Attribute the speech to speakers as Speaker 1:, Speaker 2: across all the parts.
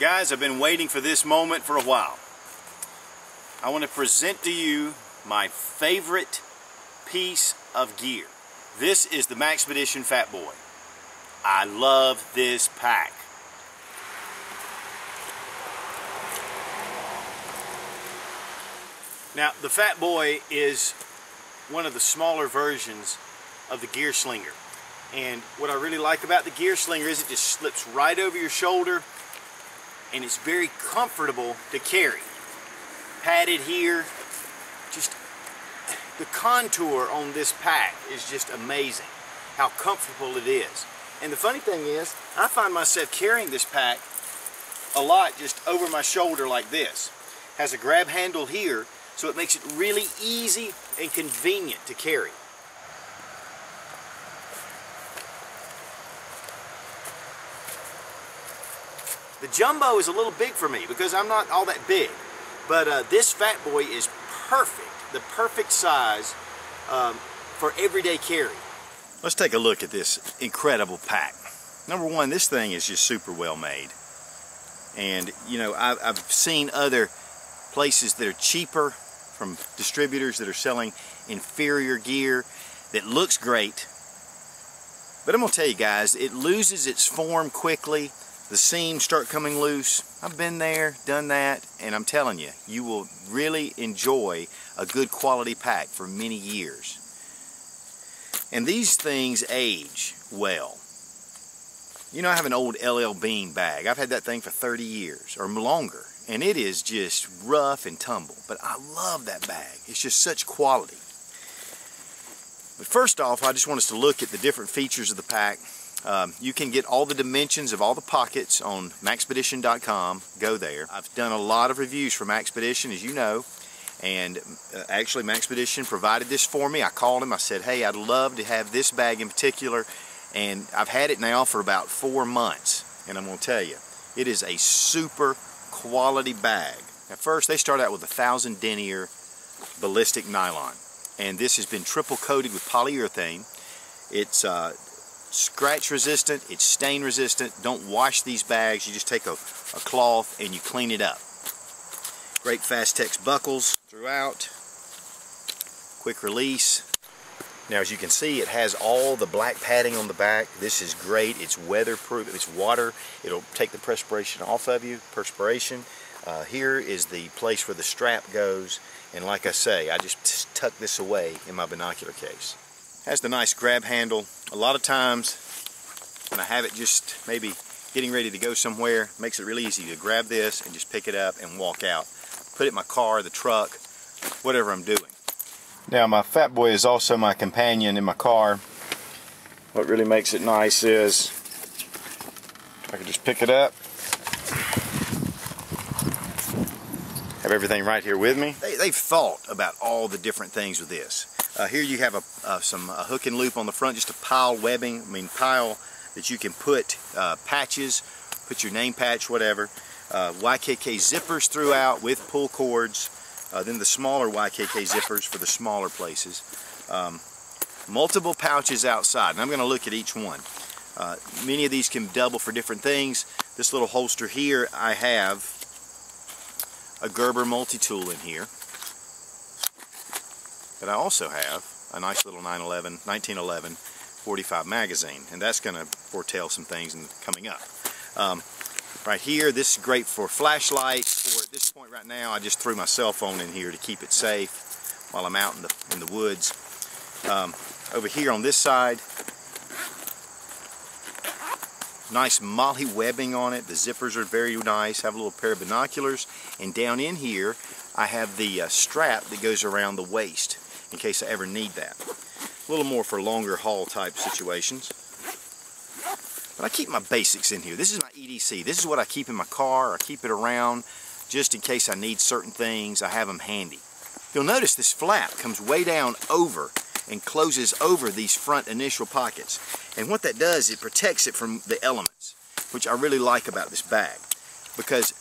Speaker 1: Guys, I've been waiting for this moment for a while. I want to present to you my favorite piece of gear. This is the Maxpedition Fat Boy. I love this pack. Now, the Fat Boy is one of the smaller versions of the Gear Slinger. And what I really like about the Gear Slinger is it just slips right over your shoulder and it's very comfortable to carry. Padded here, just the contour on this pack is just amazing how comfortable it is. And the funny thing is, I find myself carrying this pack a lot just over my shoulder like this. Has a grab handle here, so it makes it really easy and convenient to carry. The Jumbo is a little big for me because I'm not all that big. But uh, this Fat Boy is perfect, the perfect size um, for everyday carry. Let's take a look at this incredible pack. Number one, this thing is just super well made. And, you know, I've, I've seen other places that are cheaper from distributors that are selling inferior gear that looks great. But I'm going to tell you guys, it loses its form quickly the seams start coming loose. I've been there, done that, and I'm telling you, you will really enjoy a good quality pack for many years. And these things age well. You know, I have an old LL Bean bag. I've had that thing for 30 years or longer, and it is just rough and tumble. But I love that bag. It's just such quality. But first off, I just want us to look at the different features of the pack um, you can get all the dimensions of all the pockets on Maxpedition.com. Go there. I've done a lot of reviews for Maxpedition, as you know, and uh, actually Maxpedition provided this for me. I called him. I said, hey, I'd love to have this bag in particular, and I've had it now for about four months, and I'm going to tell you, it is a super quality bag. At first, they start out with a thousand denier ballistic nylon, and this has been triple coated with polyurethane. It's uh, scratch resistant, it's stain resistant. Don't wash these bags. You just take a, a cloth and you clean it up. Great Fastex buckles throughout. Quick release. Now as you can see it has all the black padding on the back. This is great. It's weatherproof. It's water. It'll take the perspiration off of you. Perspiration. Uh, here is the place where the strap goes and like I say I just tuck this away in my binocular case. Has the nice grab handle. A lot of times when I have it just maybe getting ready to go somewhere, makes it really easy to grab this and just pick it up and walk out. Put it in my car, the truck, whatever I'm doing. Now my Fat Boy is also my companion in my car. What really makes it nice is I can just pick it up, have everything right here with me. They, they've thought about all the different things with this. Uh, here you have a, uh, some a hook and loop on the front, just a pile webbing, I mean pile that you can put uh, patches, put your name patch, whatever. Uh, YKK zippers throughout with pull cords. Uh, then the smaller YKK zippers for the smaller places. Um, multiple pouches outside, and I'm going to look at each one. Uh, many of these can double for different things. This little holster here, I have a Gerber multi-tool in here. But I also have a nice little 911, 1911 45 magazine, and that's going to foretell some things in, coming up. Um, right here, this is great for flashlights, or at this point right now, I just threw my cell phone in here to keep it safe while I'm out in the, in the woods. Um, over here on this side, nice MOLLE webbing on it. The zippers are very nice. Have a little pair of binoculars. And down in here, I have the uh, strap that goes around the waist in case I ever need that. A little more for longer haul type situations. But I keep my basics in here. This is my EDC. This is what I keep in my car. I keep it around just in case I need certain things. I have them handy. You'll notice this flap comes way down over and closes over these front initial pockets. And what that does, it protects it from the elements, which I really like about this bag because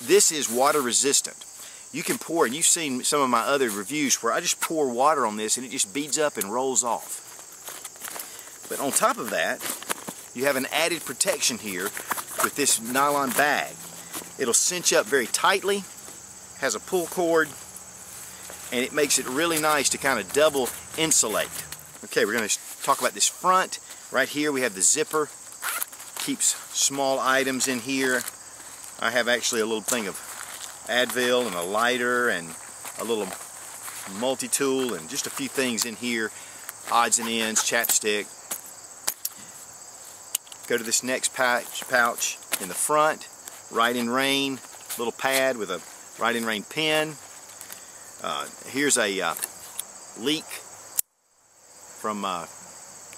Speaker 1: this is water resistant you can pour, and you've seen some of my other reviews where I just pour water on this and it just beads up and rolls off. But on top of that, you have an added protection here with this nylon bag. It'll cinch up very tightly, has a pull cord, and it makes it really nice to kind of double insulate. Okay, we're going to talk about this front. Right here we have the zipper. Keeps small items in here. I have actually a little thing of Advil and a lighter and a little multi-tool and just a few things in here. Odds and ends, chapstick. Go to this next pouch, pouch in the front. Rite in Rain, little pad with a Rite in Rain pen. Uh, here's a uh, leek from uh,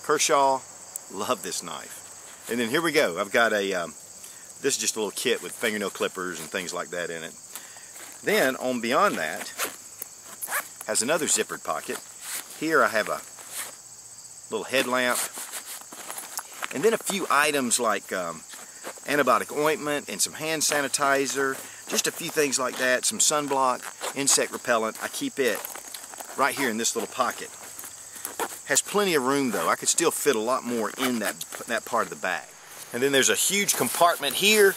Speaker 1: Kershaw. Love this knife. And then here we go. I've got a, um, this is just a little kit with fingernail clippers and things like that in it. Then on beyond that, has another zippered pocket. Here I have a little headlamp. And then a few items like um, antibiotic ointment and some hand sanitizer. Just a few things like that. Some sunblock, insect repellent. I keep it right here in this little pocket. Has plenty of room though. I could still fit a lot more in that, that part of the bag. And then there's a huge compartment here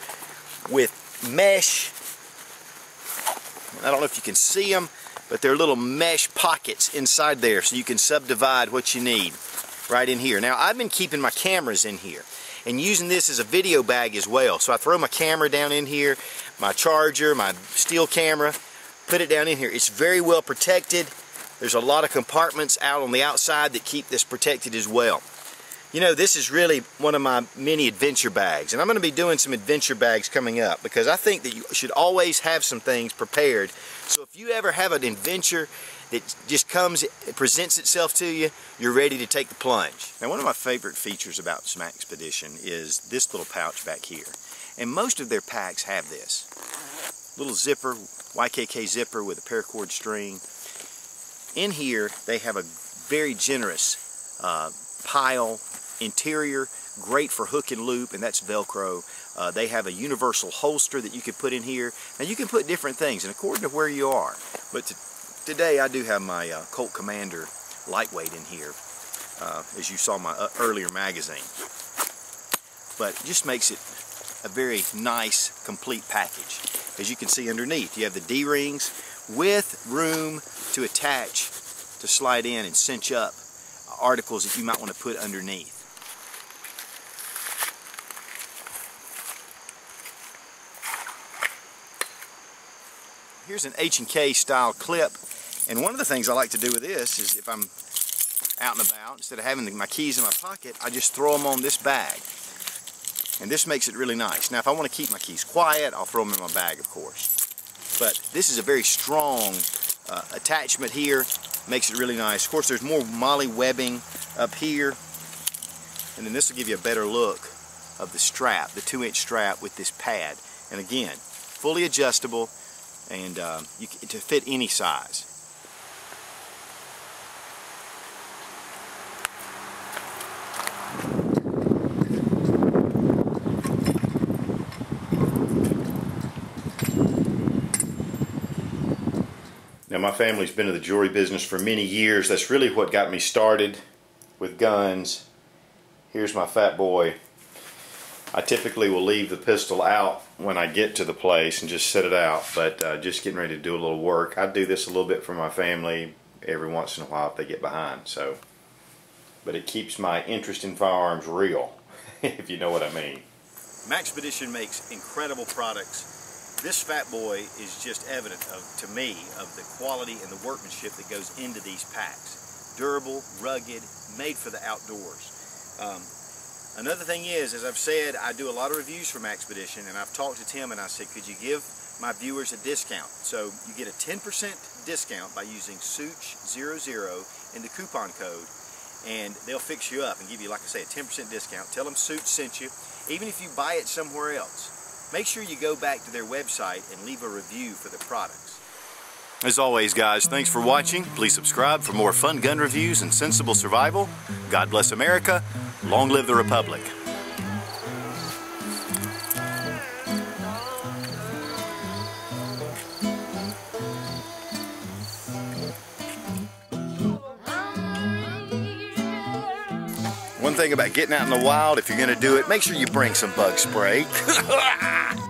Speaker 1: with mesh. I don't know if you can see them, but they're little mesh pockets inside there so you can subdivide what you need right in here. Now I've been keeping my cameras in here and using this as a video bag as well. So I throw my camera down in here, my charger, my steel camera, put it down in here. It's very well protected. There's a lot of compartments out on the outside that keep this protected as well. You know, this is really one of my mini adventure bags, and I'm going to be doing some adventure bags coming up because I think that you should always have some things prepared. So if you ever have an adventure that just comes, it presents itself to you, you're ready to take the plunge. Now, one of my favorite features about Maxpedition is this little pouch back here. And most of their packs have this. Little zipper, YKK zipper with a paracord string. In here, they have a very generous uh, pile interior, great for hook and loop, and that's Velcro. Uh, they have a universal holster that you can put in here. Now you can put different things, and according to where you are. But to, today I do have my uh, Colt Commander lightweight in here, uh, as you saw my uh, earlier magazine. But it just makes it a very nice, complete package. As you can see underneath, you have the D-rings with room to attach, to slide in and cinch up articles that you might want to put underneath. Here's an H&K style clip and one of the things I like to do with this is if I'm out and about, instead of having my keys in my pocket, I just throw them on this bag. And this makes it really nice. Now if I want to keep my keys quiet, I'll throw them in my bag of course. But this is a very strong uh, attachment here, makes it really nice. Of course there's more MOLLE webbing up here. And then this will give you a better look of the strap, the two inch strap with this pad. And again, fully adjustable and uh, you, to fit any size. Now my family's been in the jewelry business for many years. That's really what got me started with guns. Here's my fat boy. I typically will leave the pistol out when I get to the place and just set it out, but uh, just getting ready to do a little work. I do this a little bit for my family every once in a while if they get behind. So, But it keeps my interest in firearms real, if you know what I mean. Maxpedition makes incredible products this fat boy is just evident of, to me of the quality and the workmanship that goes into these packs. Durable, rugged, made for the outdoors. Um, another thing is, as I've said, I do a lot of reviews for Maxpedition, and I've talked to Tim and I said, could you give my viewers a discount? So you get a 10% discount by using sootch00 in the coupon code and they'll fix you up and give you, like I say, a 10% discount. Tell them Sootch sent you, even if you buy it somewhere else. Make sure you go back to their website and leave a review for the products. As always, guys, thanks for watching. Please subscribe for more fun gun reviews and sensible survival. God bless America. Long live the Republic. One thing about getting out in the wild, if you're going to do it, make sure you bring some bug spray.